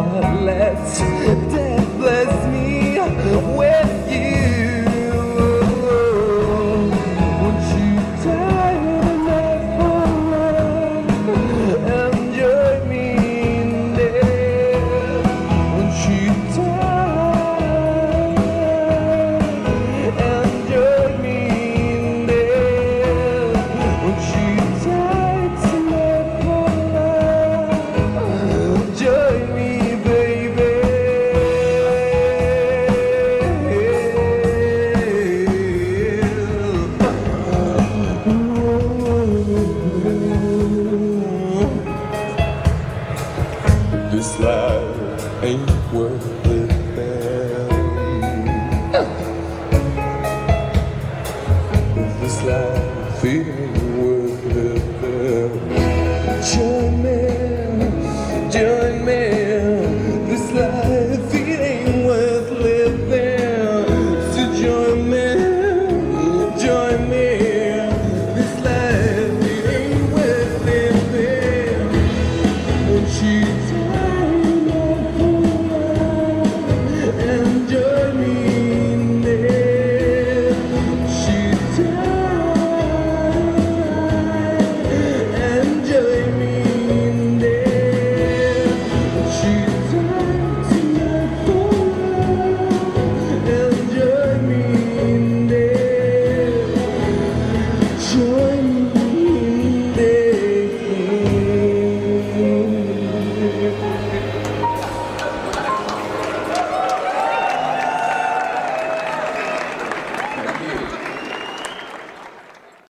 God bless, Death bless me. fly ain't worth